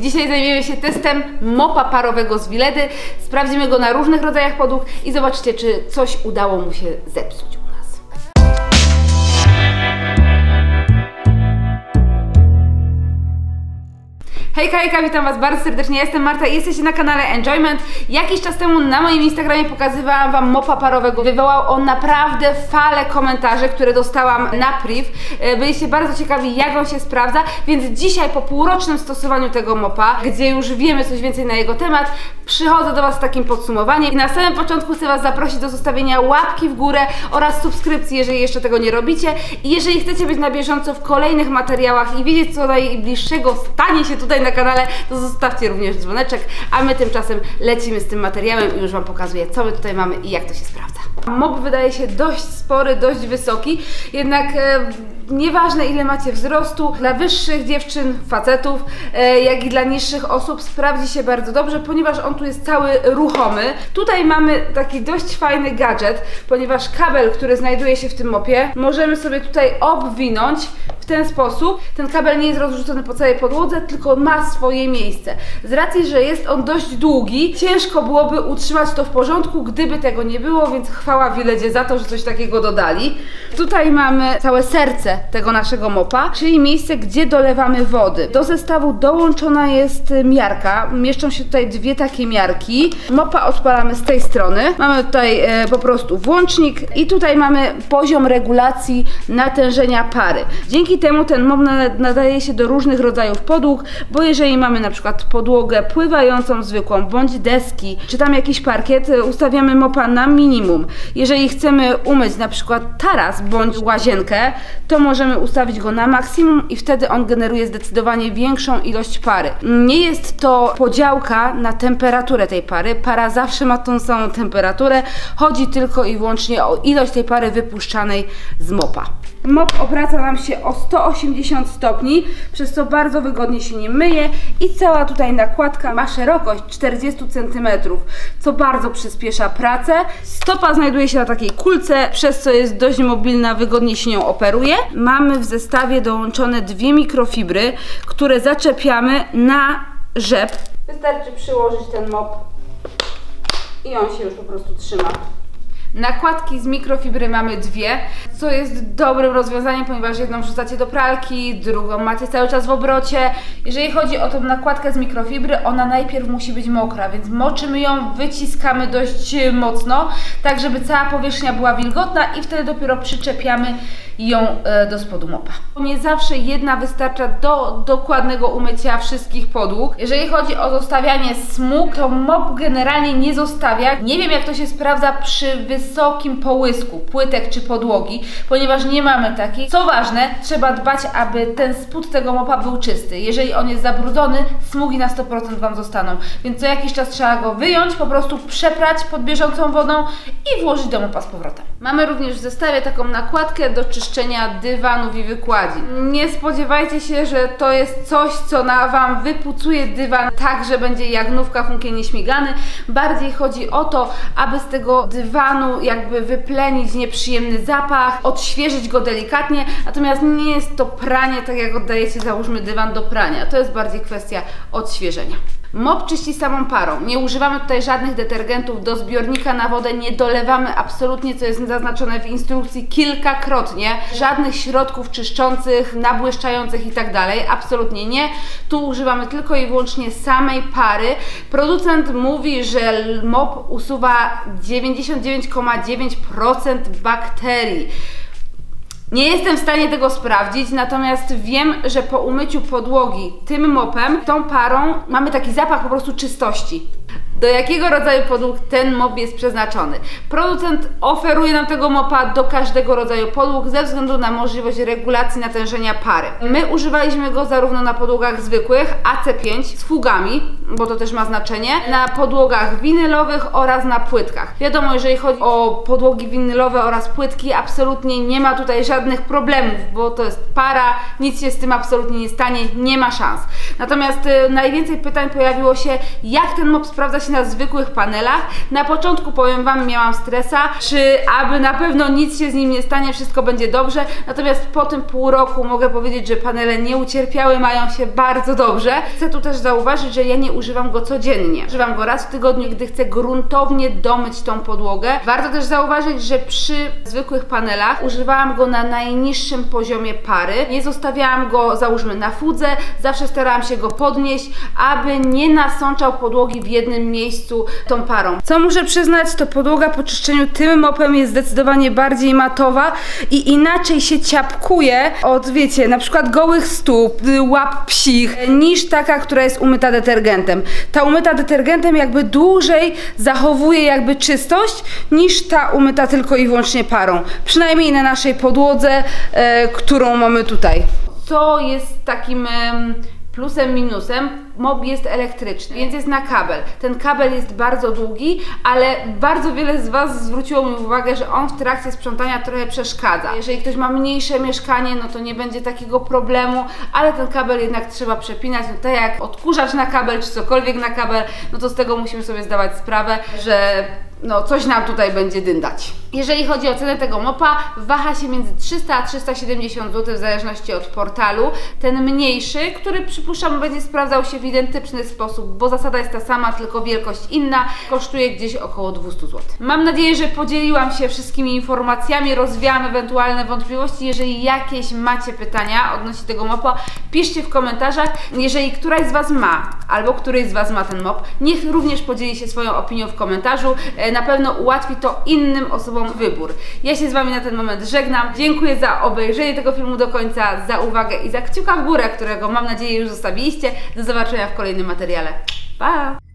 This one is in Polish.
Dzisiaj zajmiemy się testem mopa parowego z Wiledy. Sprawdzimy go na różnych rodzajach podłóg i zobaczcie, czy coś udało mu się zepsuć Hejka, hejka, witam Was bardzo serdecznie, jestem Marta i jesteście na kanale Enjoyment. Jakiś czas temu na moim Instagramie pokazywałam Wam mopa parowego. Wywołał on naprawdę falę komentarzy, które dostałam na priv. E, Byliście bardzo ciekawi, jak on się sprawdza, więc dzisiaj po półrocznym stosowaniu tego mopa, gdzie już wiemy coś więcej na jego temat, przychodzę do Was z takim podsumowaniem i na samym początku chcę Was zaprosić do zostawienia łapki w górę oraz subskrypcji, jeżeli jeszcze tego nie robicie. I jeżeli chcecie być na bieżąco w kolejnych materiałach i wiedzieć, co najbliższego stanie się tutaj na kanale, to zostawcie również dzwoneczek, a my tymczasem lecimy z tym materiałem i już Wam pokazuję, co my tutaj mamy i jak to się sprawdza. Mob wydaje się dość spory, dość wysoki, jednak e, nieważne ile macie wzrostu, dla wyższych dziewczyn, facetów, e, jak i dla niższych osób sprawdzi się bardzo dobrze, ponieważ on tu jest cały ruchomy. Tutaj mamy taki dość fajny gadżet, ponieważ kabel, który znajduje się w tym mopie, możemy sobie tutaj obwinąć w ten sposób. Ten kabel nie jest rozrzucony po całej podłodze, tylko ma swoje miejsce. Z racji, że jest on dość długi, ciężko byłoby utrzymać to w porządku, gdyby tego nie było, więc chwała Wiledzie za to, że coś takiego dodali. Tutaj mamy całe serce tego naszego mopa, czyli miejsce, gdzie dolewamy wody. Do zestawu dołączona jest miarka. Mieszczą się tutaj dwie takie miarki. Mopa odpalamy z tej strony. Mamy tutaj e, po prostu włącznik i tutaj mamy poziom regulacji natężenia pary. Dzięki temu ten mop na- nadaje się do różnych rodzajów podłóg, bo jeżeli mamy na przykład podłogę pływającą zwykłą, bądź deski, czy tam jakiś parkiet, e, ustawiamy mopa na minimum. Jeżeli chcemy umyć na przykład taras bądź łazienkę, to możemy ustawić go na maksimum i wtedy on generuje zdecydowanie większą ilość pary. Nie jest to podziałka na temperaturę tej pary. Para zawsze ma tą samą temperaturę. Chodzi tylko i wyłącznie o ilość tej pary wypuszczanej z mopa. Mop obraca nam się o 180 stopni, przez co bardzo wygodnie się nim myje i cała tutaj nakładka ma szerokość 40 cm, co bardzo przyspiesza pracę. Stopa znajduje się na takiej kulce, przez co jest dość mobilna, wygodnie się nią operuje. Mamy w zestawie dołączone dwie mikrofibry, które zaczepiamy na rzep. Wystarczy przyłożyć ten mop i on się już po prostu trzyma. Nakładki z mikrofibry mamy dwie, co jest dobrym rozwiązaniem, ponieważ jedną wrzucacie do pralki, drugą macie cały czas w obrocie. Jeżeli chodzi o tą nakładkę z mikrofibry, ona najpierw musi być mokra, więc moczymy ją, wyciskamy dość mocno, tak żeby cała powierzchnia była wilgotna i wtedy dopiero przyczepiamy ją e, do spodu mopa. Nie zawsze jedna wystarcza do dokładnego umycia wszystkich podłóg. Jeżeli chodzi o zostawianie smug, to mop generalnie nie zostawia. Nie wiem jak to się sprawdza przy wysokim połysku płytek czy podłogi, ponieważ nie mamy takiej. Co ważne, trzeba dbać, aby ten spód tego mopa był czysty. Jeżeli on jest zabrudzony, smugi na 100% Wam zostaną. Więc co jakiś czas trzeba go wyjąć, po prostu przeprać pod bieżącą wodą i włożyć do mopa z powrotem. Mamy również w zestawie taką nakładkę do czyszczenia dywanów i wykładzi. Nie spodziewajcie się, że to jest coś, co na Wam wypucuje dywan tak, że będzie jak nówka funkie nieśmigany. Bardziej chodzi o to, aby z tego dywanu jakby wyplenić nieprzyjemny zapach, odświeżyć go delikatnie, natomiast nie jest to pranie, tak jak oddajecie załóżmy dywan do prania. To jest bardziej kwestia odświeżenia. Mop czyści samą parą. Nie używamy tutaj żadnych detergentów. Do zbiornika na wodę nie dolewamy absolutnie, co jest zaznaczone w instrukcji kilkakrotnie. Żadnych środków czyszczących, nabłyszczających i tak. Absolutnie nie. Tu używamy tylko i wyłącznie samej pary. Producent mówi, że mop usuwa 99,9% bakterii. Nie jestem w stanie tego sprawdzić, natomiast wiem, że po umyciu podłogi tym mopem, tą parą, mamy taki zapach po prostu czystości. Do jakiego rodzaju podłóg ten mop jest przeznaczony? Producent oferuje nam tego mopa do każdego rodzaju podłóg ze względu na możliwość regulacji natężenia pary. My używaliśmy go zarówno na podłogach zwykłych AC5 z fugami, bo to też ma znaczenie, na podłogach winylowych oraz na płytkach. Wiadomo, jeżeli chodzi o podłogi winylowe oraz płytki, absolutnie nie ma tutaj żadnych problemów, bo to jest para, nic się z tym absolutnie nie stanie, nie ma szans. Natomiast y, najwięcej pytań pojawiło się, jak ten mop sprawdza się na zwykłych panelach. Na początku powiem Wam, miałam stresa, czy aby na pewno nic się z nim nie stanie, wszystko będzie dobrze. Natomiast po tym pół roku mogę powiedzieć, że panele nie ucierpiały, mają się bardzo dobrze. Chcę tu też zauważyć, że ja nie używam go codziennie. Używam go raz w tygodniu, gdy chcę gruntownie domyć tą podłogę. Warto też zauważyć, że przy zwykłych panelach używałam go na najniższym poziomie pary. Nie zostawiałam go, załóżmy, na fudze, zawsze starałam się go podnieść, aby nie nasączał podłogi w jednym miejscu tą parą. Co muszę przyznać, to podłoga po czyszczeniu tym mopem jest zdecydowanie bardziej matowa i inaczej się ciapkuje od, wiecie, na przykład gołych stóp, y, łap psich, niż taka, która jest umyta detergentem. Ta umyta detergentem jakby dłużej zachowuje jakby czystość niż ta umyta tylko i wyłącznie parą. Przynajmniej na naszej podłodze, e, którą mamy tutaj. Co jest takim em, plusem, minusem? Mob jest elektryczny, więc jest na kabel. Ten kabel jest bardzo długi, ale bardzo wiele z Was zwróciło mi uwagę, że on w trakcie sprzątania trochę przeszkadza. Jeżeli ktoś ma mniejsze mieszkanie, no to nie będzie takiego problemu, ale ten kabel jednak trzeba przepinać. No tak jak odkurzacz na kabel, czy cokolwiek na kabel, no to z tego musimy sobie zdawać sprawę, że no coś nam tutaj będzie dyndać. Jeżeli chodzi o cenę tego mopa, waha się między 300 a 370 zł w zależności od portalu. Ten mniejszy, który przypuszczam będzie sprawdzał się w identyczny sposób, bo zasada jest ta sama, tylko wielkość inna, kosztuje gdzieś około 200 zł. Mam nadzieję, że podzieliłam się wszystkimi informacjami, rozwiałam ewentualne wątpliwości. Jeżeli jakieś macie pytania odnośnie tego mopa, piszcie w komentarzach. Jeżeli któraś z Was ma, albo któryś z Was ma ten mop, niech również podzieli się swoją opinią w komentarzu. E, Na pewno ułatwi to innym osobom wybór. Ja się z Wami na ten moment żegnam. Dziękuję za obejrzenie tego filmu do końca, za uwagę i za kciuka w górę, którego mam nadzieję już zostawiliście. Do zobaczenia w kolejnym materiale. Pa!